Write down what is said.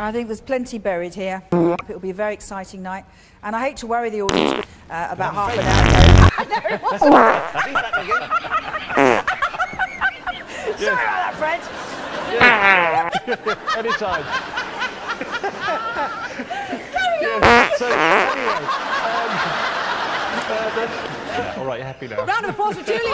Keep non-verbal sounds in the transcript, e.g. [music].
I think there's plenty buried here. It'll be a very exciting night. And I hate to worry the audience uh, about half an hour [laughs] ago. [laughs] Sorry about that, Fred. [laughs] Anytime. yeah, so, anyway, um, uh, then- all right, you're happy now. Round of applause for Julian.